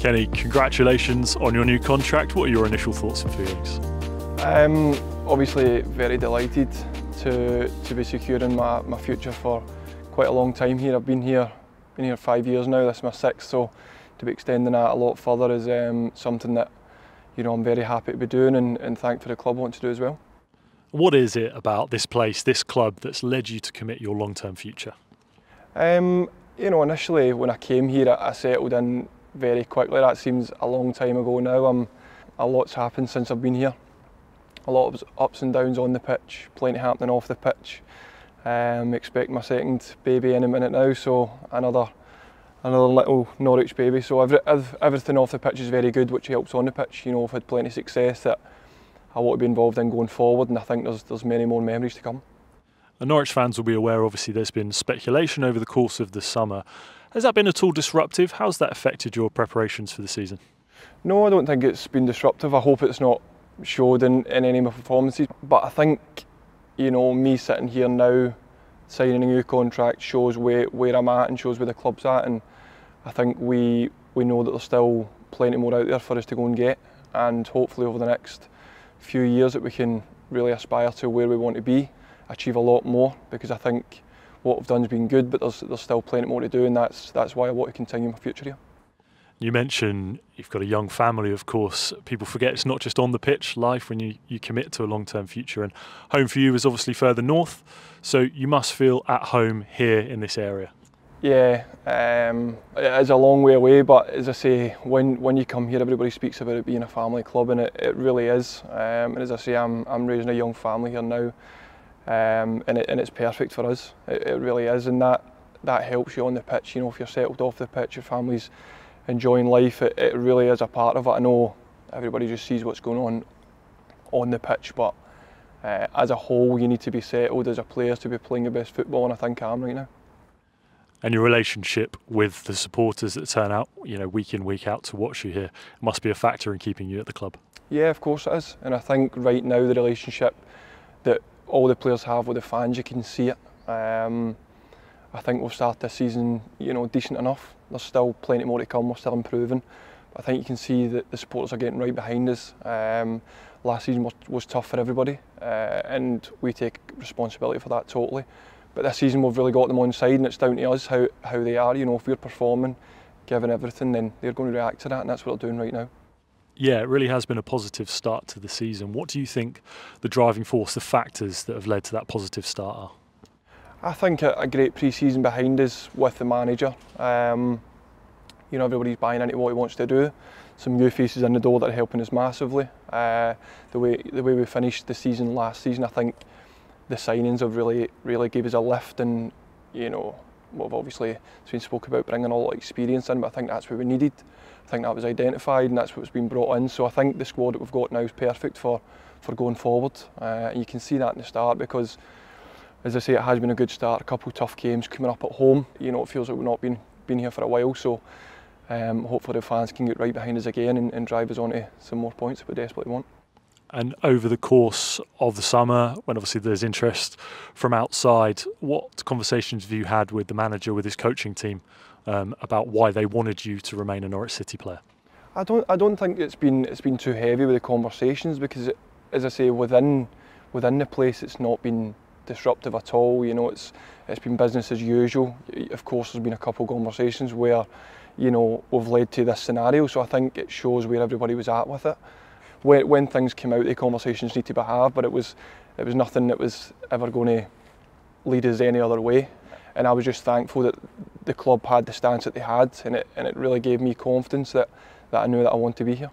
Kenny, congratulations on your new contract. What are your initial thoughts and feelings? Um, obviously very delighted to, to be securing my, my future for quite a long time here. I've been here been here five years now, this is my sixth, so to be extending that a lot further is um, something that you know I'm very happy to be doing and, and thank for the club want to do as well. What is it about this place, this club, that's led you to commit your long-term future? Um, you know, initially when I came here, I settled in very quickly. That seems a long time ago now. Um, a lot's happened since I've been here. A lot of ups and downs on the pitch, plenty happening off the pitch. Um, expect my second baby any minute now, so another another little Norwich baby. So every, everything off the pitch is very good, which helps on the pitch. You know, I've had plenty of success that I want to be involved in going forward, and I think there's there's many more memories to come. The Norwich fans will be aware, obviously, there's been speculation over the course of the summer. Has that been at all disruptive? How's that affected your preparations for the season? No, I don't think it's been disruptive. I hope it's not showed in, in any of my performances. But I think, you know, me sitting here now, signing a new contract shows where, where I'm at and shows where the club's at. And I think we, we know that there's still plenty more out there for us to go and get. And hopefully over the next few years that we can really aspire to where we want to be achieve a lot more because I think what we've done has been good, but there's, there's still plenty more to do, and that's, that's why I want to continue my future here. You mentioned you've got a young family, of course. People forget it's not just on the pitch life when you, you commit to a long term future. And home for you is obviously further north, so you must feel at home here in this area. Yeah, um, it is a long way away, but as I say, when, when you come here, everybody speaks about it being a family club, and it, it really is. Um, and as I say, I'm, I'm raising a young family here now um, and, it, and it's perfect for us. It, it, really is, and that that helps you on the pitch. You know, if you're settled off the pitch, your family's enjoying life. It, it really is a part of it. I know everybody just sees what's going on on the pitch, but uh, as a whole, you need to be settled as a player to be playing your best football, and I think I am right now. And your relationship with the supporters that turn out, you know, week in week out to watch you here, must be a factor in keeping you at the club. Yeah, of course it is, and I think right now the relationship that all the players have with the fans, you can see it. Um, I think we've started this season, you know, decent enough. There's still plenty more to come. We're still improving. But I think you can see that the supporters are getting right behind us. Um, last season was, was tough for everybody, uh, and we take responsibility for that totally. But this season we've really got them on side, and it's down to us how, how they are. You know, if we're performing, giving everything, then they're going to react to that, and that's what they're doing right now yeah, it really has been a positive start to the season. What do you think the driving force, the factors that have led to that positive start are? I think a, a great pre-season behind us with the manager. Um, you know, everybody's buying into what he wants to do. Some new faces in the door that are helping us massively. Uh, the way the way we finished the season last season, I think the signings have really really gave us a lift, and you know, we've obviously it's been spoke about bringing all the experience in, but I think that's what we needed. I think that was identified and that's what's been brought in. So I think the squad that we've got now is perfect for, for going forward. Uh, you can see that in the start because, as I say, it has been a good start. A couple of tough games coming up at home. You know, it feels like we've not been been here for a while. So um, hopefully the fans can get right behind us again and, and drive us on to some more points that we desperately want. And over the course of the summer, when obviously there's interest from outside, what conversations have you had with the manager, with his coaching team, um, about why they wanted you to remain a Norwich City player? I don't. I don't think it's been it's been too heavy with the conversations because, it, as I say, within within the place, it's not been disruptive at all. You know, it's it's been business as usual. Of course, there's been a couple of conversations where, you know, we've led to this scenario. So I think it shows where everybody was at with it. When, when things came out, the conversations need to be had, but it was it was nothing that was ever going to lead us any other way. And I was just thankful that the club had the stance that they had, and it and it really gave me confidence that that I knew that I want to be here.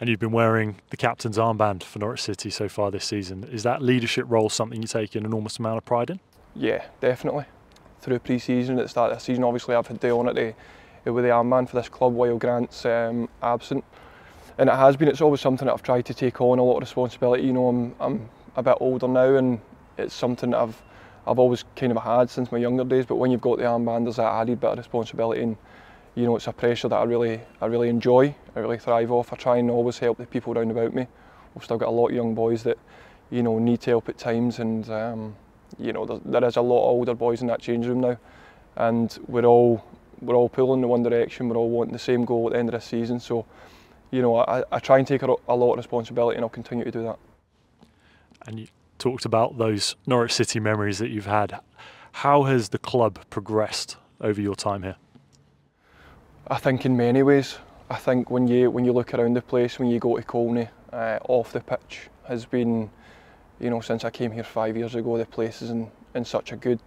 And you've been wearing the captain's armband for Norwich City so far this season. Is that leadership role something you take an enormous amount of pride in? Yeah, definitely. Through pre-season, at the start of the season, obviously I've had the honour to with the armband for this club while Grant's um, absent. And it has been, it's always something that I've tried to take on a lot of responsibility. You know, I'm, I'm a bit older now and it's something that I've I've always kind of had since my younger days, but when you've got the armband, there's that added bit of responsibility, and you know it's a pressure that I really, I really enjoy. I really thrive off. I try and always help the people around about me. We've still got a lot of young boys that, you know, need help at times, and um, you know there, there is a lot of older boys in that change room now, and we're all we're all pulling in the one direction. We're all wanting the same goal at the end of the season. So, you know, I, I try and take a, a lot of responsibility, and I'll continue to do that. And you talked about those Norwich City memories that you've had. How has the club progressed over your time here? I think in many ways. I think when you when you look around the place, when you go to Colney, uh, off the pitch has been, you know, since I came here five years ago, the place is in, in such a good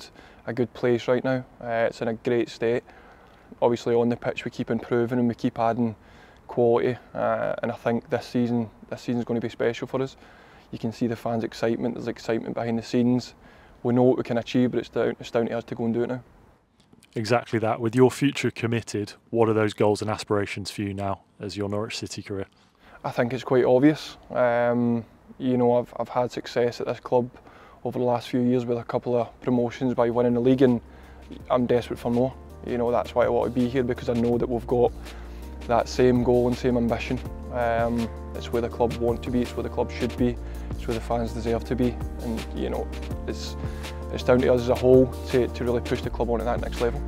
a good place right now. Uh, it's in a great state. Obviously on the pitch we keep improving and we keep adding quality, uh, and I think this season this season is going to be special for us. You can see the fans' excitement. There's excitement behind the scenes. We know what we can achieve, but it's down, it's down to us to go and do it now. Exactly that. With your future committed, what are those goals and aspirations for you now as your Norwich City career? I think it's quite obvious. Um, you know, I've, I've had success at this club over the last few years with a couple of promotions by winning the league and I'm desperate for more. You know, that's why I want to be here because I know that we've got that same goal and same ambition. Um, it's where the club want to be, it's where the club should be, it's where the fans deserve to be and you know, it's, it's down to us as a whole to, to really push the club on to that next level.